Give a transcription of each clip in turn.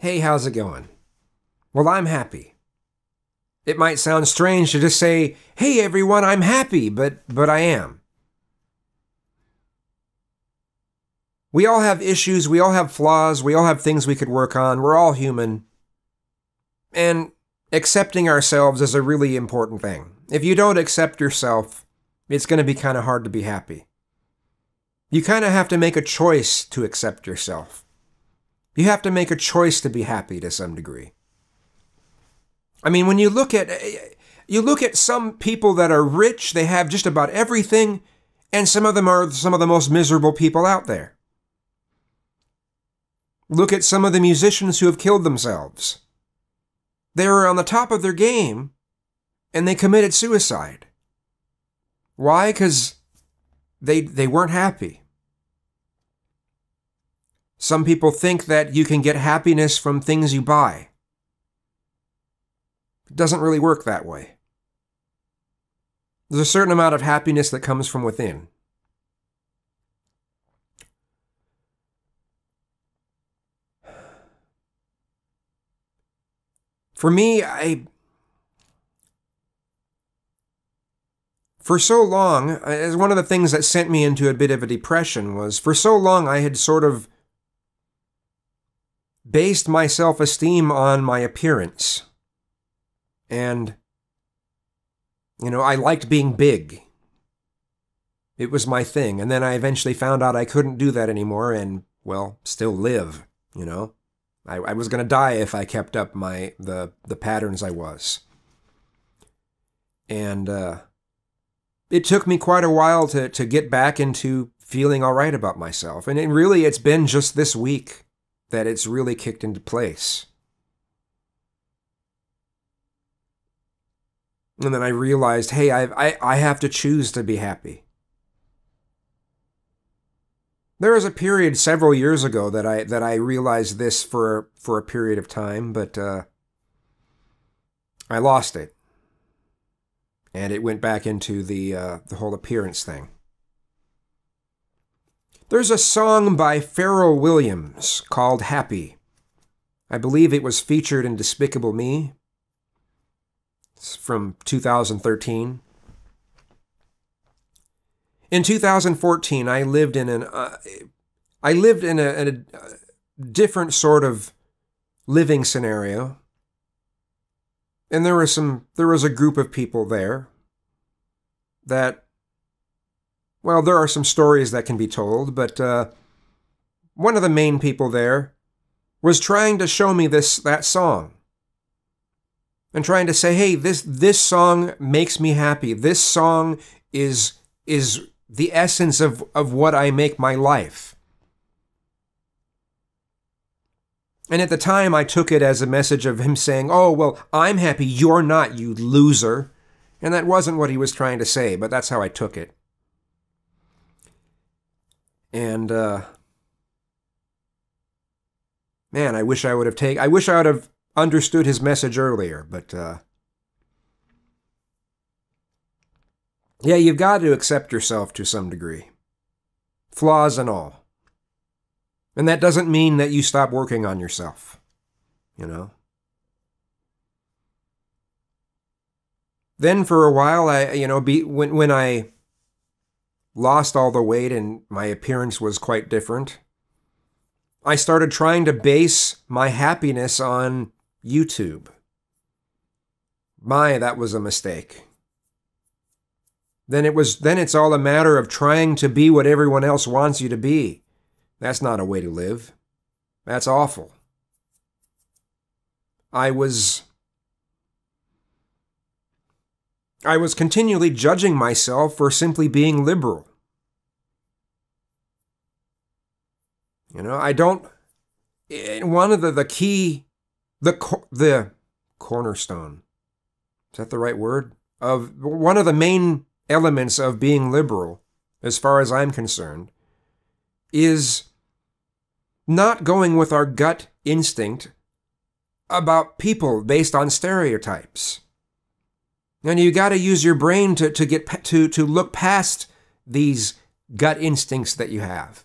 Hey, how's it going? Well, I'm happy. It might sound strange to just say, "Hey everyone, I'm happy," but but I am. We all have issues, we all have flaws, we all have things we could work on. We're all human. And accepting ourselves is a really important thing. If you don't accept yourself, it's going to be kind of hard to be happy. You kind of have to make a choice to accept yourself. You have to make a choice to be happy to some degree. I mean, when you look at you look at some people that are rich, they have just about everything, and some of them are some of the most miserable people out there. Look at some of the musicians who have killed themselves. They were on the top of their game and they committed suicide. Why? Cuz they they weren't happy. Some people think that you can get happiness from things you buy. It doesn't really work that way. There's a certain amount of happiness that comes from within. For me, I. For so long, as one of the things that sent me into a bit of a depression was for so long I had sort of based my self esteem on my appearance. And, you know, I liked being big. It was my thing. And then I eventually found out I couldn't do that anymore and, well, still live, you know? I, I was going to die if I kept up my the, the patterns I was. And uh, it took me quite a while to, to get back into feeling all right about myself. And it really, it's been just this week that it's really kicked into place. And then I realized, hey, I, I, I have to choose to be happy. There was a period several years ago that I that I realized this for for a period of time, but uh, I lost it, and it went back into the uh, the whole appearance thing. There's a song by Pharrell Williams called Happy. I believe it was featured in Despicable Me. It's from 2013. In 2014, I lived in an uh, I lived in a, in a different sort of living scenario. And there was some there was a group of people there that well, there are some stories that can be told, but uh, one of the main people there was trying to show me this that song and trying to say, "Hey, this this song makes me happy. This song is is the essence of of what I make my life." And at the time, I took it as a message of him saying, Oh, well, I'm happy, you're not, you loser. And that wasn't what he was trying to say, but that's how I took it. And uh, man, I wish I would have taken. I wish I would have understood his message earlier. But uh, yeah, you've got to accept yourself to some degree, flaws and all. And that doesn't mean that you stop working on yourself. You know. Then for a while, I you know be when when I lost all the weight and my appearance was quite different. I started trying to base my happiness on YouTube. My, that was a mistake. Then it was then it's all a matter of trying to be what everyone else wants you to be. That's not a way to live. That's awful. I was I was continually judging myself for simply being liberal. You know, I don't. One of the the key, the the cornerstone. Is that the right word? Of one of the main elements of being liberal, as far as I'm concerned, is not going with our gut instinct about people based on stereotypes. And you got to use your brain to, to get to to look past these gut instincts that you have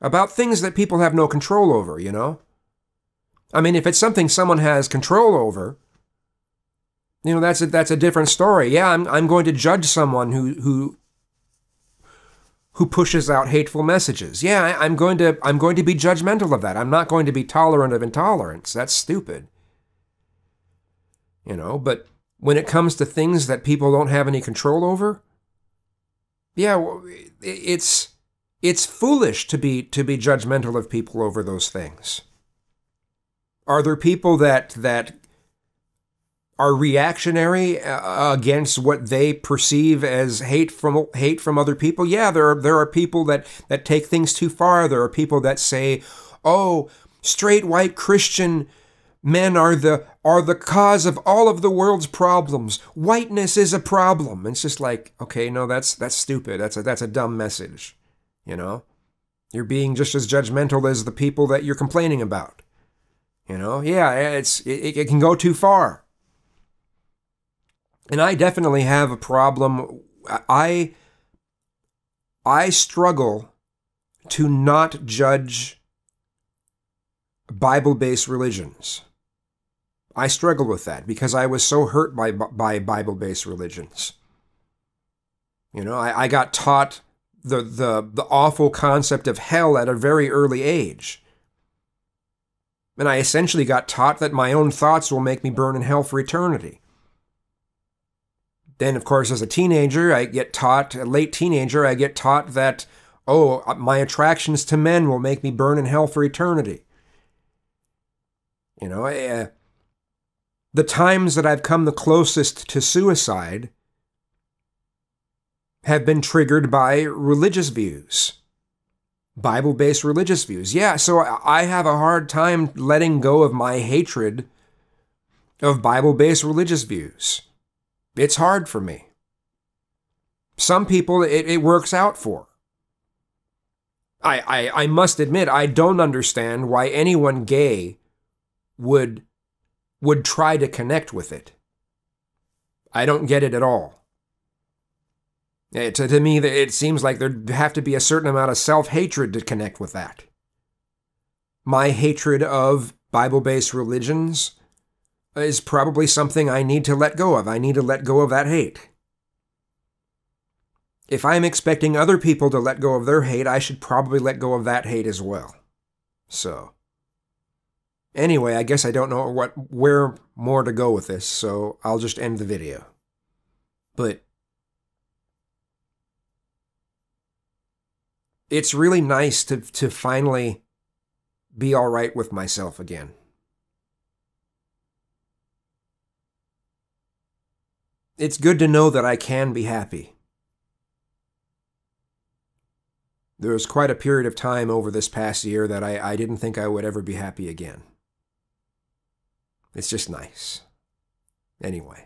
about things that people have no control over, you know? I mean, if it's something someone has control over, you know, that's a, that's a different story. Yeah, I'm, I'm going to judge someone who, who, who pushes out hateful messages. Yeah, I'm going to I'm going to be judgmental of that. I'm not going to be tolerant of intolerance. That's stupid. You know, but when it comes to things that people don't have any control over, yeah, it's it's foolish to be to be judgmental of people over those things. Are there people that that are reactionary uh, against what they perceive as hate from hate from other people. Yeah, there are there are people that that take things too far. There are people that say, "Oh, straight white Christian men are the are the cause of all of the world's problems. Whiteness is a problem." It's just like, okay, no, that's that's stupid. That's a that's a dumb message. You know, you're being just as judgmental as the people that you're complaining about. You know, yeah, it's it, it can go too far. And I definitely have a problem. I I struggle to not judge Bible-based religions. I struggle with that because I was so hurt by by Bible-based religions. You know, I, I got taught the, the the awful concept of hell at a very early age. And I essentially got taught that my own thoughts will make me burn in hell for eternity. Then, of course, as a teenager, I get taught, a late teenager, I get taught that, oh, my attractions to men will make me burn in hell for eternity. You know, uh, the times that I've come the closest to suicide have been triggered by religious views, Bible based religious views. Yeah, so I have a hard time letting go of my hatred of Bible based religious views. It's hard for me. Some people it, it works out for. I, I, I must admit, I don't understand why anyone gay would would try to connect with it. I don't get it at all. It, to, to me, it seems like there'd have to be a certain amount of self hatred to connect with that. My hatred of Bible based religions is probably something I need to let go of. I need to let go of that hate. If I'm expecting other people to let go of their hate, I should probably let go of that hate as well. So, anyway, I guess I don't know what where more to go with this, so I'll just end the video. But it's really nice to to finally be all right with myself again. It's good to know that I can be happy. There was quite a period of time over this past year that I, I didn't think I would ever be happy again. It's just nice. Anyway.